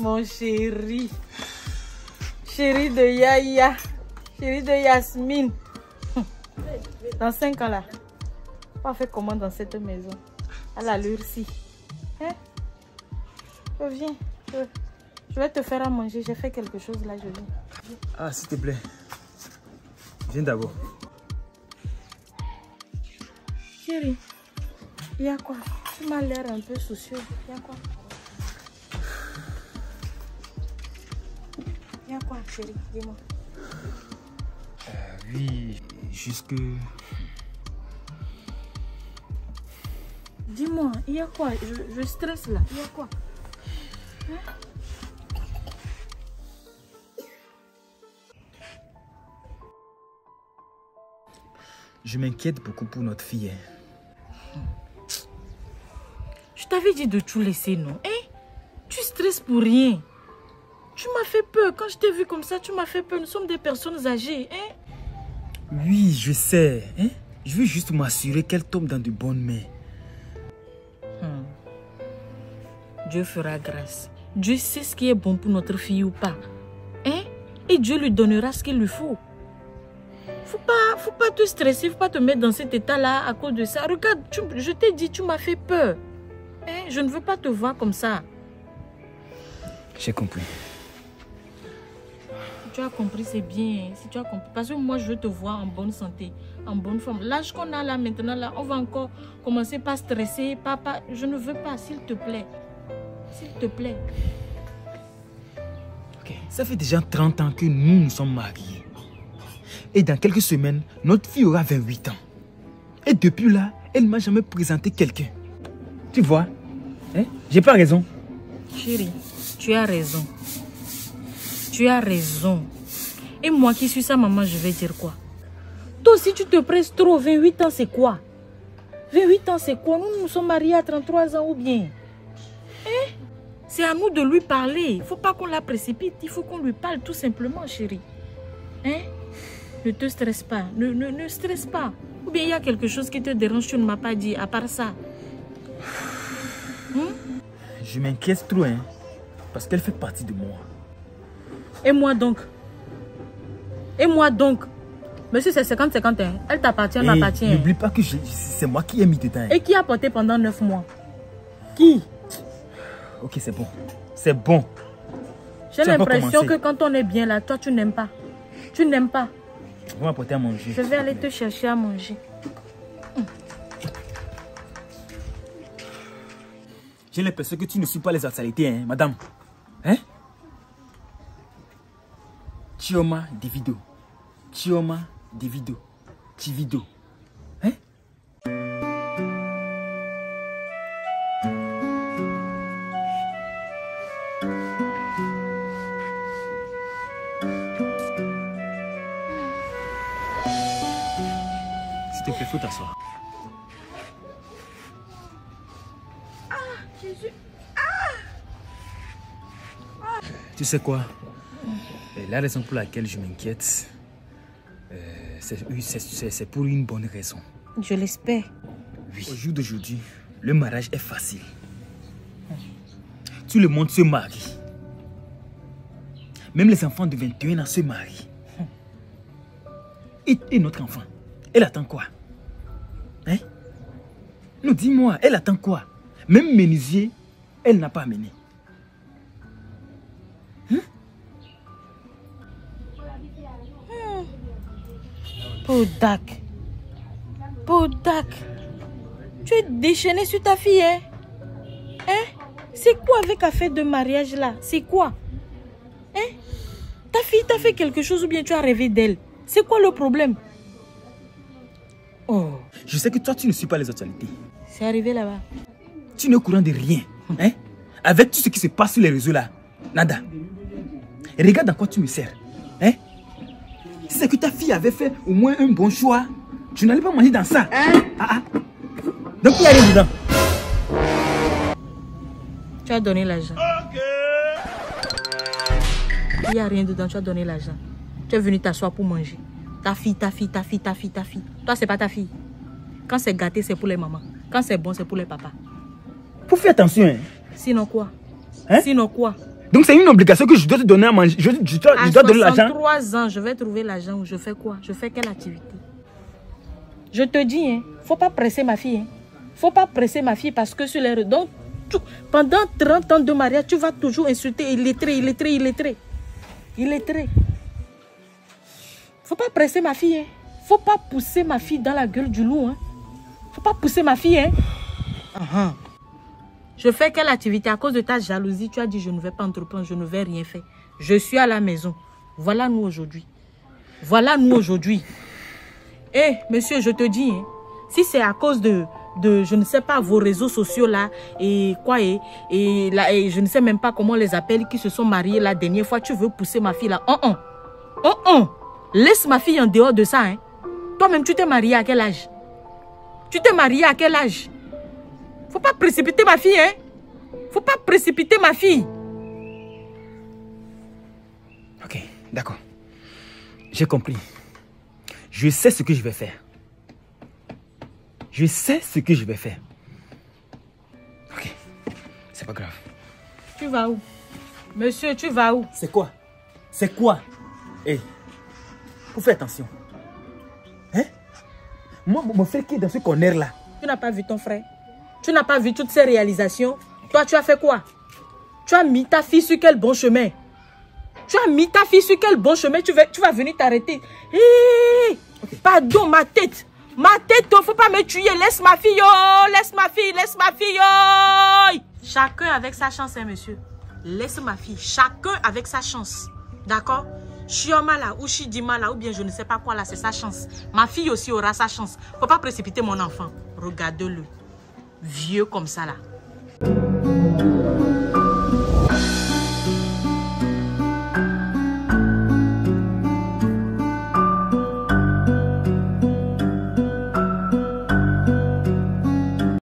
Mon chéri. Chéri de Yaya. Chéri de Yasmine. Dans 5 ans là, on va faire comment dans cette maison? À l'allure-ci. Hein? Viens. Je, je vais te faire à manger. J'ai fait quelque chose là, je viens. Ah, s'il te plaît. Viens d'abord. Chérie, il y a quoi? Tu m'as l'air un peu soucieux. Il y a quoi? Il y a quoi, chérie Dis-moi. Euh, oui, juste que... Dis-moi, il y a quoi? Je, je stresse là. Il y a quoi? Hein? Je m'inquiète beaucoup pour notre fille. hein. Je t'avais dit de tout laisser, non? Hein? Tu stresses pour rien. Tu m'as fait peur. Quand je t'ai vu comme ça, tu m'as fait peur. Nous sommes des personnes âgées. Hein Oui, je sais. Hein? Je veux juste m'assurer qu'elle tombe dans de bonnes mains. Dieu fera grâce. Dieu sait ce qui est bon pour notre fille ou pas. Hein Et Dieu lui donnera ce qu'il lui faut. Faut pas, faut pas te stresser, faut pas te mettre dans cet état-là à cause de ça. Regarde, tu- je t'ai dit, tu m'as fait peur. Hein Je ne veux pas te voir comme ça. J'ai compris. Tu as compris, c'est bien. Si tu as compris. Parce que moi, je veux te voir en bonne santé, en bonne forme. L'âge qu'on a là maintenant, là, on va encore commencer par stresser. Papa, je ne veux pas, s'il te plaît. S'il te plaît. Ok. Ça fait déjà 30 ans que nous nous sommes mariés. Et dans quelques semaines, notre fille aura 28 ans. Et depuis là, elle ne m'a jamais présenté quelqu'un. Tu vois hein? J'ai pas raison. Chérie, tu as raison. Tu as raison. Et moi qui suis sa maman, je vais dire quoi? Toi aussi, tu te presses trop. 28 ans, c'est quoi? 28 ans, c'est quoi? Nous nous sommes mariés à 33 ans ou bien? Hein? C'est à nous de lui parler. Il ne faut pas qu'on la précipite. Il faut qu'on lui parle tout simplement, chérie. Hein? Ne te stresse pas. Ne, ne, ne stresse pas. Ou bien il y a quelque chose qui te dérange, tu ne m'as pas dit, à part ça. Je m'inquiète trop, hein. Parce qu'elle fait partie de moi. Et moi donc? Et moi donc? Monsieur, c'est 50-50. hein. Elle t'appartient, elle Et m'appartient. N'oublie pas que je- c'est moi qui ai mis dedans. hein. Et qui a porté pendant 9 mois? Qui? Ok, c'est bon. C'est bon. J'ai l'impression que quand on est bien là, toi, tu n'aimes pas. Tu n'aimes pas. On va m'apporter à manger. Je vais aller te chercher à manger. J'ai l'impression que tu ne suis pas les actualités, hein, madame. Chioma Davido. Chioma Davido. Chivido. Hein? S'il te plaît, faut t'asseoir. Tu sais quoi? La raison pour laquelle je m'inquiète, euh, c'est pour une bonne raison. Je l'espère. Oui. Au jour d'aujourd'hui, le mariage est facile. Tout le monde se marie. Même les enfants de 21 ans se marient. Et, et notre enfant, elle attend quoi? Hein? Non, dis-moi, elle attend quoi? Même menuisier, elle n'a pas amené. Podak. Podak. Tu es déchaîné sur ta fille, hein? Hein? C'est quoi avec affaire de mariage là? C'est quoi? Hein? Ta fille t'a fait quelque chose ou bien tu as rêvé d'elle? C'est quoi le problème? Oh, Je sais que toi, tu ne suis pas les actualités. c'est arrivé là-bas. Tu n'es au courant de rien. Hein? Avec tout ce qui se passe sur les réseaux là. Nada. Et regarde dans quoi tu me sers. Hein? Si c'est que ta fille avait fait au moins un bon choix, je n'allais pas manger dans ça. Ah, ah. Donc il n'y a rien dedans? Tu as donné l'argent. Il n'y a rien dedans, tu as donné l'argent. Tu es venu t'asseoir pour manger. Ta fille, ta fille, ta fille, ta fille, ta fille. Toi, c'est pas ta fille. Quand c'est gâté, c'est pour les mamans. Quand c'est bon, c'est pour les papas. Faut faire attention. Hein? Sinon quoi? Hein? Sinon quoi? Donc c'est une obligation que je dois te donner à manger. Je, je À je dois donner l'argent. 63 ans, je vais trouver l'argent où je fais quoi? Je fais quelle activité? Je te dis, hein, faut pas presser ma fille. Hein. Faut pas presser ma fille parce que sur les... Donc, tu- pendant 30 ans de mariage, tu vas toujours insulter illettré, illettré, illettré. Illettré. Faut pas presser ma fille. Hein. Faut pas pousser ma fille dans la gueule du loup. Hein. Faut pas pousser ma fille. Hein. Uh-huh. Je fais quelle activité À cause de ta jalousie, tu as dit je ne vais pas entreprendre, je ne vais rien faire. Je suis à la maison. Voilà nous aujourd'hui. Voilà nous aujourd'hui. Eh, monsieur, je te dis, hein, si c'est à cause de, de, je ne sais pas, vos réseaux sociaux là, et quoi, et, là, et je ne sais même pas comment on les appelle, qui se sont mariés la dernière fois, tu veux pousser ma fille là? Oh, oh. Oh, oh. Laisse ma fille en dehors de ça. Hein. Toi-même, tu t'es marié à quel âge? Tu t'es marié à quel âge? Faut pas précipiter ma fille, hein. Faut pas précipiter ma fille. Ok, d'accord. J'ai compris. Je sais ce que je vais faire. Je sais ce que je vais faire. Ok, c'est pas grave. Tu vas où? Monsieur, tu vas où? C'est quoi? C'est quoi? Eh, faut faire attention. Hein? Moi, mon frère qui est dans ce corner là. Tu n'as pas vu ton frère? Tu n'as pas vu toutes ces réalisations Toi, tu as fait quoi? Tu as mis ta fille sur quel bon chemin? Tu as mis ta fille sur quel bon chemin? Tu vas, venir t'arrêter. Pardon, ma tête. Ma tête, oh, faut pas me tuer. Laisse ma fille, oh Laisse ma fille, laisse ma fille, oh Chacun avec sa chance, hein, monsieur. Laisse ma fille. Chacun avec sa chance. D'accord? Chioma là, ou Chidima là, ou bien je ne sais pas quoi là, c'est sa chance. Ma fille aussi aura sa chance. Faut pas précipiter mon enfant. Regarde-le. Vieux comme ça là.